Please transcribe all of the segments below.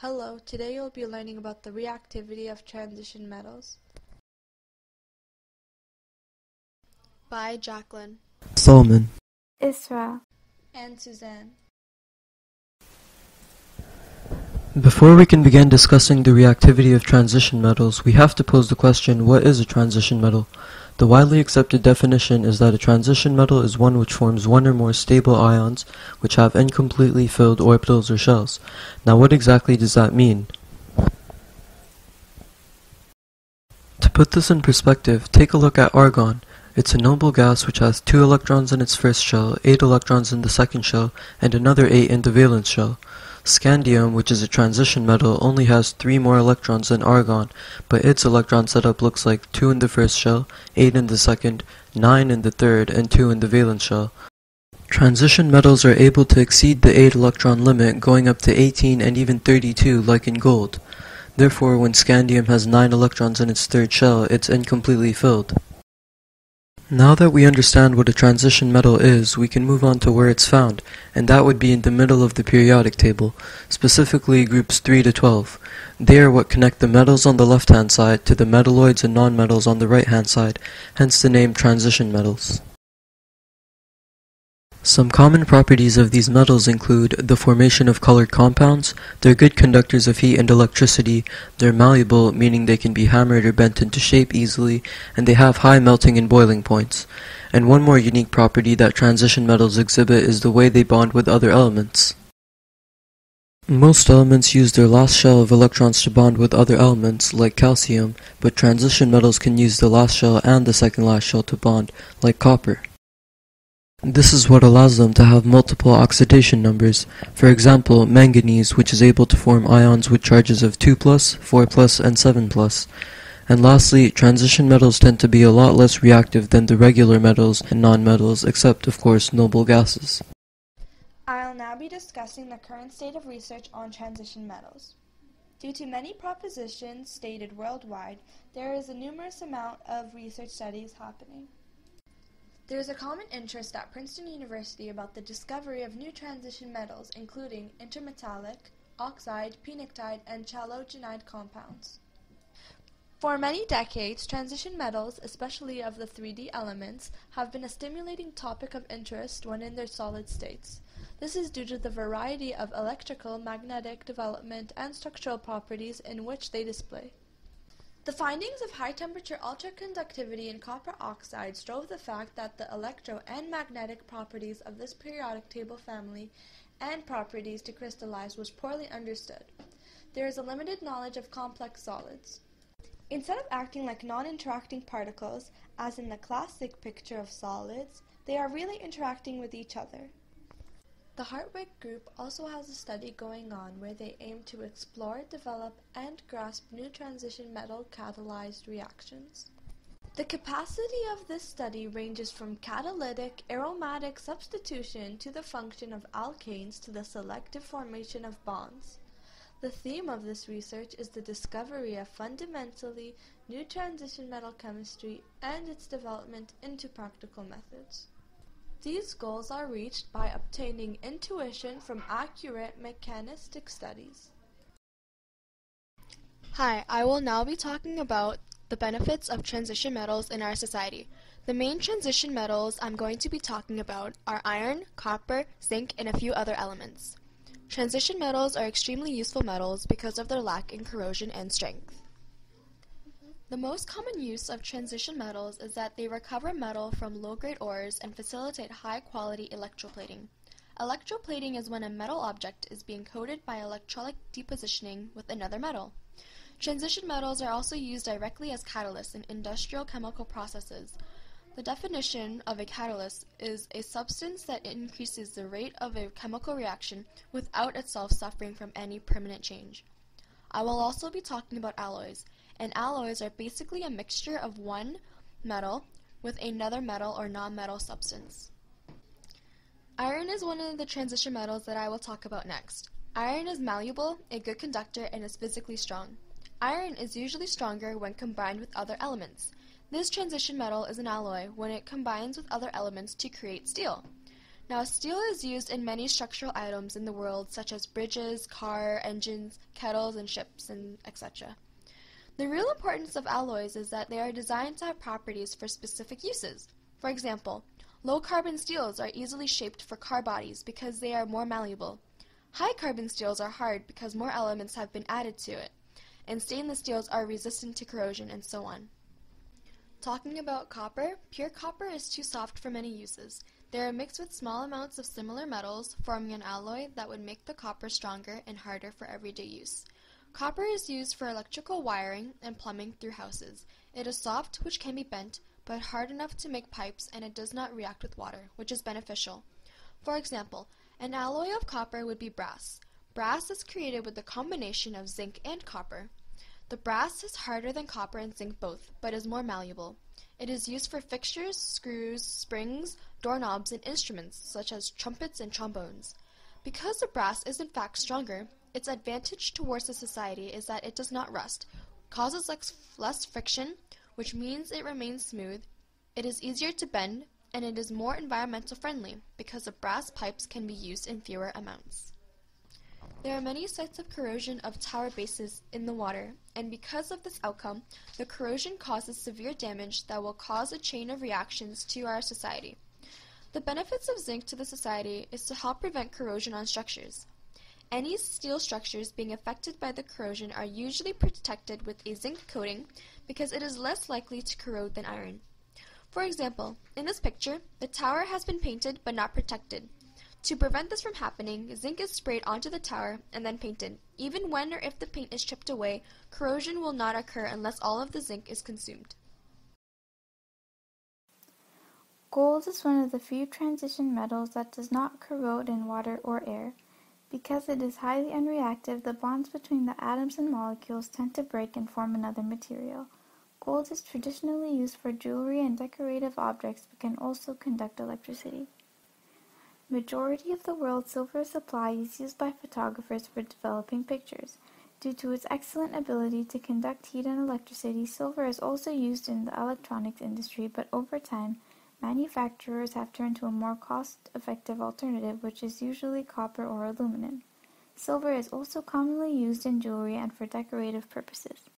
Hello, today you'll be learning about the reactivity of transition metals. By Jacqueline Solomon. Isra. and Suzanne. Before we can begin discussing the reactivity of transition metals, we have to pose the question, what is a transition metal? The widely accepted definition is that a transition metal is one which forms one or more stable ions which have incompletely filled orbitals or shells. Now what exactly does that mean? To put this in perspective, take a look at argon. It's a noble gas which has 2 electrons in its first shell, 8 electrons in the second shell, and another 8 in the valence shell. Scandium, which is a transition metal, only has 3 more electrons than argon, but its electron setup looks like 2 in the first shell, 8 in the second, 9 in the third, and 2 in the valence shell. Transition metals are able to exceed the 8 electron limit, going up to 18 and even 32 like in gold. Therefore, when scandium has 9 electrons in its third shell, it's incompletely filled. Now that we understand what a transition metal is, we can move on to where it's found, and that would be in the middle of the periodic table, specifically groups 3 to 12. They are what connect the metals on the left-hand side to the metalloids and nonmetals on the right-hand side, hence the name transition metals. Some common properties of these metals include the formation of colored compounds, they're good conductors of heat and electricity, they're malleable, meaning they can be hammered or bent into shape easily, and they have high melting and boiling points. And one more unique property that transition metals exhibit is the way they bond with other elements. Most elements use their last shell of electrons to bond with other elements, like calcium, but transition metals can use the last shell and the second last shell to bond, like copper. This is what allows them to have multiple oxidation numbers. For example, manganese, which is able to form ions with charges of 2+, 4+, and 7+. And lastly, transition metals tend to be a lot less reactive than the regular metals and nonmetals, except, of course, noble gases. I'll now be discussing the current state of research on transition metals. Due to many propositions stated worldwide, there is a numerous amount of research studies happening. There is a common interest at Princeton University about the discovery of new transition metals, including intermetallic, oxide, pnictide, and chalcogenide compounds. For many decades, transition metals, especially of the 3D elements, have been a stimulating topic of interest when in their solid states. This is due to the variety of electrical, magnetic development, and structural properties in which they display. The findings of high-temperature ultraconductivity in copper oxides drove the fact that the electro and magnetic properties of this periodic table family and properties to crystallize was poorly understood. There is a limited knowledge of complex solids. Instead of acting like non-interacting particles, as in the classic picture of solids, they are really interacting with each other. The Hartwig Group also has a study going on where they aim to explore, develop, and grasp new transition metal catalyzed reactions. The capacity of this study ranges from catalytic aromatic substitution to the function of alkanes to the selective formation of bonds. The theme of this research is the discovery of fundamentally new transition metal chemistry and its development into practical methods. These goals are reached by obtaining intuition from accurate mechanistic studies. Hi, I will now be talking about the benefits of transition metals in our society. The main transition metals I'm going to be talking about are iron, copper, zinc, and a few other elements. Transition metals are extremely useful metals because of their lack in corrosion and strength. The most common use of transition metals is that they recover metal from low-grade ores and facilitate high-quality electroplating. Electroplating is when a metal object is being coated by electrolytic depositioning with another metal. Transition metals are also used directly as catalysts in industrial chemical processes. The definition of a catalyst is a substance that increases the rate of a chemical reaction without itself suffering from any permanent change. I will also be talking about alloys and alloys are basically a mixture of one metal with another metal or non-metal substance. Iron is one of the transition metals that I will talk about next. Iron is malleable, a good conductor, and is physically strong. Iron is usually stronger when combined with other elements. This transition metal is an alloy when it combines with other elements to create steel. Now, steel is used in many structural items in the world, such as bridges, car, engines, kettles, and ships, and etc. The real importance of alloys is that they are designed to have properties for specific uses. For example, low carbon steels are easily shaped for car bodies because they are more malleable. High carbon steels are hard because more elements have been added to it, and stainless steels are resistant to corrosion and so on. Talking about copper, pure copper is too soft for many uses. They are mixed with small amounts of similar metals, forming an alloy that would make the copper stronger and harder for everyday use. Copper is used for electrical wiring and plumbing through houses. It is soft, which can be bent, but hard enough to make pipes, and it does not react with water, which is beneficial. For example, an alloy of copper would be brass. Brass is created with a combination of zinc and copper. The brass is harder than copper and zinc both, but is more malleable. It is used for fixtures, screws, springs, doorknobs, and instruments such as trumpets and trombones. Because the brass is in fact stronger, its advantage towards the society is that it does not rust, causes less, less friction, which means it remains smooth, it is easier to bend, and it is more environmental friendly because the brass pipes can be used in fewer amounts. There are many sites of corrosion of tower bases in the water, and because of this outcome, the corrosion causes severe damage that will cause a chain of reactions to our society. The benefits of zinc to the society is to help prevent corrosion on structures. Any steel structures being affected by the corrosion are usually protected with a zinc coating because it is less likely to corrode than iron. For example, in this picture, the tower has been painted but not protected. To prevent this from happening, zinc is sprayed onto the tower and then painted. Even when or if the paint is chipped away, corrosion will not occur unless all of the zinc is consumed. Gold is one of the few transition metals that does not corrode in water or air. Because it is highly unreactive, the bonds between the atoms and molecules tend to break and form another material. Gold is traditionally used for jewelry and decorative objects but can also conduct electricity. Majority of the world's silver supply is used by photographers for developing pictures. Due to its excellent ability to conduct heat and electricity, silver is also used in the electronics industry, but over time, manufacturers have turned to a more cost-effective alternative, which is usually copper or aluminum. Silver is also commonly used in jewelry and for decorative purposes.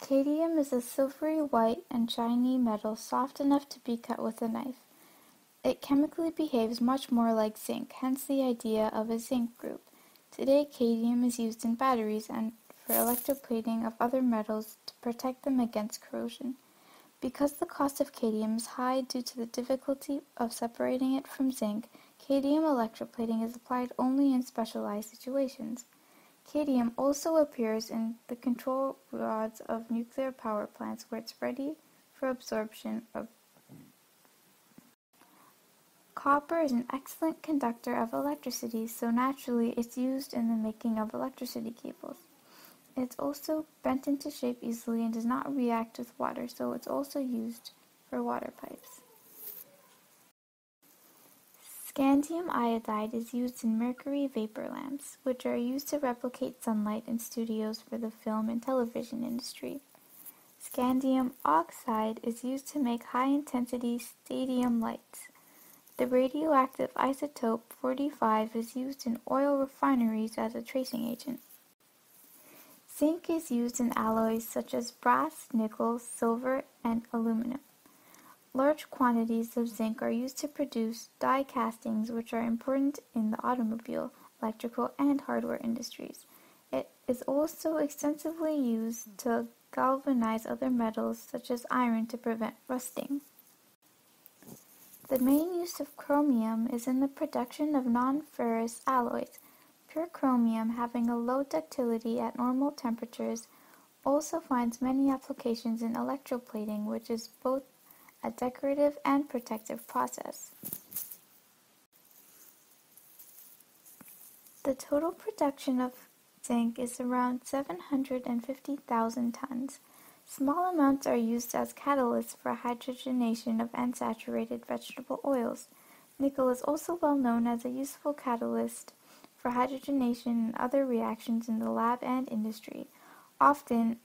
Cadmium is a silvery white and shiny metal soft enough to be cut with a knife. It chemically behaves much more like zinc, hence the idea of a zinc group. Today, cadmium is used in batteries and for electroplating of other metals to protect them against corrosion. Because the cost of cadmium is high due to the difficulty of separating it from zinc, cadmium electroplating is applied only in specialized situations. Cadmium also appears in the control rods of nuclear power plants where it's ready for absorption of Copper is an excellent conductor of electricity, so naturally it's used in the making of electricity cables. It's also bent into shape easily and does not react with water, so it's also used for water pipes. Scandium iodide is used in mercury vapor lamps, which are used to replicate sunlight in studios for the film and television industry. Scandium oxide is used to make high-intensity stadium lights. The radioactive isotope 45 is used in oil refineries as a tracing agent. Zinc is used in alloys such as brass, nickel, silver, and aluminum. Large quantities of zinc are used to produce die castings which are important in the automobile, electrical, and hardware industries. It is also extensively used to galvanize other metals such as iron to prevent rusting. The main use of chromium is in the production of non-ferrous alloys. Pure chromium, having a low ductility at normal temperatures, also finds many applications in electroplating, which is both a decorative and protective process. The total production of zinc is around 750,000 tons. Small amounts are used as catalysts for hydrogenation of unsaturated vegetable oils. Nickel is also well known as a useful catalyst for hydrogenation and other reactions in the lab and industry, often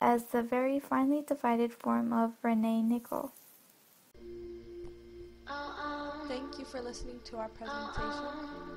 as the very finely divided form of Raney nickel. Thank you for listening to our presentation.